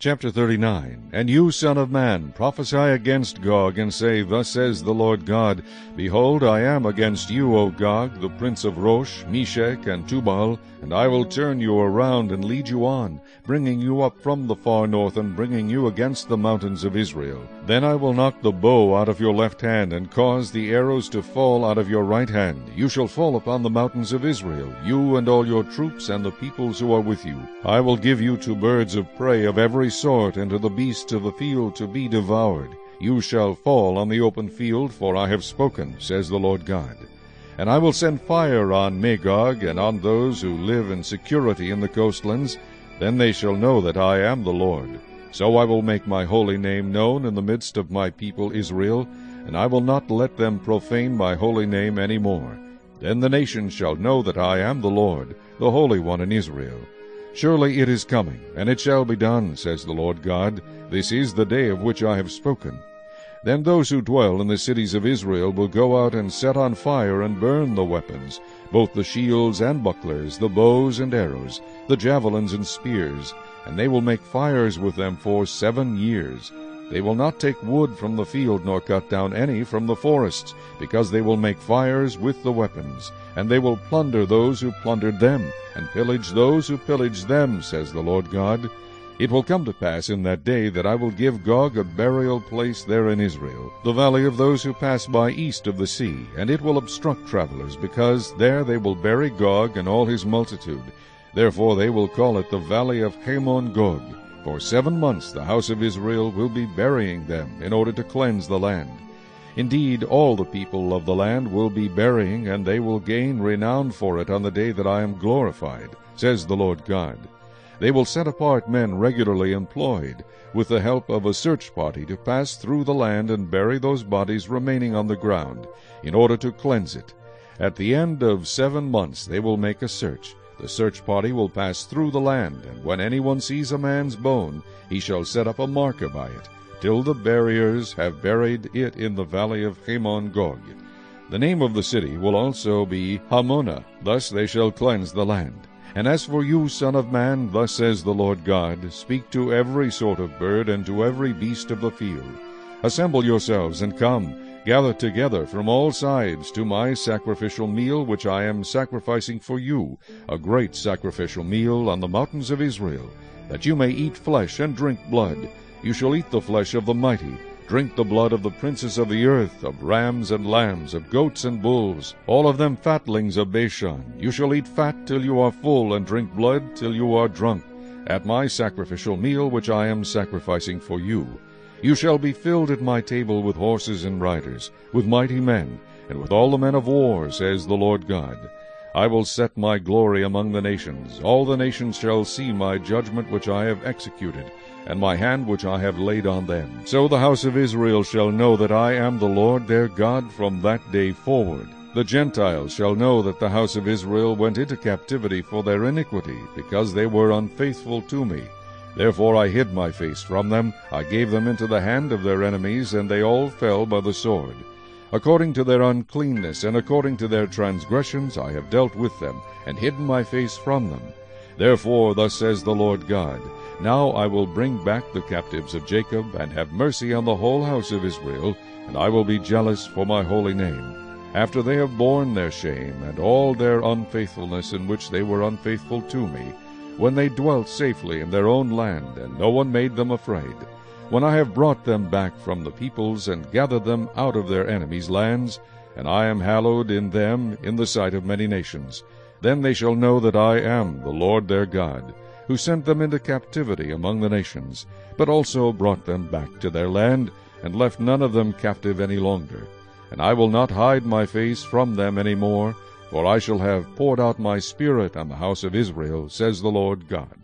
Chapter 39 And you, son of man, prophesy against Gog, and say, Thus says the Lord God, Behold, I am against you, O Gog, the prince of Rosh, Meshech, and Tubal, and I will turn you around and lead you on, bringing you up from the far north, and bringing you against the mountains of Israel. Then I will knock the bow out of your left hand, and cause the arrows to fall out of your right hand. You shall fall upon the mountains of Israel, you and all your troops, and the peoples who are with you. I will give you to birds of prey of every sort, and to the beasts of the field to be devoured. You shall fall on the open field, for I have spoken, says the Lord God. And I will send fire on Magog, and on those who live in security in the coastlands. Then they shall know that I am the Lord. So I will make my holy name known in the midst of my people Israel, and I will not let them profane my holy name any more. Then the nations shall know that I am the Lord, the Holy One in Israel. Surely it is coming, and it shall be done, says the Lord God. This is the day of which I have spoken. Then those who dwell in the cities of Israel will go out and set on fire and burn the weapons, both the shields and bucklers, the bows and arrows, the javelins and spears, and they will make fires with them for seven years. They will not take wood from the field, nor cut down any from the forests, because they will make fires with the weapons. And they will plunder those who plundered them, and pillage those who pillaged them, says the Lord God. It will come to pass in that day that I will give Gog a burial place there in Israel, the valley of those who pass by east of the sea, and it will obstruct travelers, because there they will bury Gog and all his multitude. Therefore they will call it the valley of Hamon Gog. For seven months the house of Israel will be burying them, in order to cleanse the land. Indeed, all the people of the land will be burying, and they will gain renown for it on the day that I am glorified, says the Lord God. They will set apart men regularly employed, with the help of a search party, to pass through the land and bury those bodies remaining on the ground, in order to cleanse it. At the end of seven months they will make a search. The search party will pass through the land, and when anyone sees a man's bone, he shall set up a marker by it, till the buriers have buried it in the valley of Hamon Gog. The name of the city will also be Hamonah, Thus they shall cleanse the land. And as for you, son of man, thus says the Lord God, Speak to every sort of bird, and to every beast of the field. Assemble yourselves, and come, Gather together from all sides to my sacrificial meal which I am sacrificing for you, a great sacrificial meal on the mountains of Israel, that you may eat flesh and drink blood. You shall eat the flesh of the mighty, drink the blood of the princes of the earth, of rams and lambs, of goats and bulls, all of them fatlings of Bashan. You shall eat fat till you are full, and drink blood till you are drunk, at my sacrificial meal which I am sacrificing for you. You shall be filled at my table with horses and riders, with mighty men, and with all the men of war, says the Lord God. I will set my glory among the nations. All the nations shall see my judgment which I have executed, and my hand which I have laid on them. So the house of Israel shall know that I am the Lord their God from that day forward. The Gentiles shall know that the house of Israel went into captivity for their iniquity, because they were unfaithful to me. Therefore I hid my face from them, I gave them into the hand of their enemies, and they all fell by the sword. According to their uncleanness and according to their transgressions I have dealt with them, and hidden my face from them. Therefore thus says the Lord God, Now I will bring back the captives of Jacob, and have mercy on the whole house of Israel, and I will be jealous for my holy name. After they have borne their shame, and all their unfaithfulness in which they were unfaithful to me, when they dwelt safely in their own land, and no one made them afraid, when I have brought them back from the peoples, and gathered them out of their enemies' lands, and I am hallowed in them in the sight of many nations, then they shall know that I am the Lord their God, who sent them into captivity among the nations, but also brought them back to their land, and left none of them captive any longer. And I will not hide my face from them any more, for I shall have poured out my Spirit on the house of Israel, says the Lord God.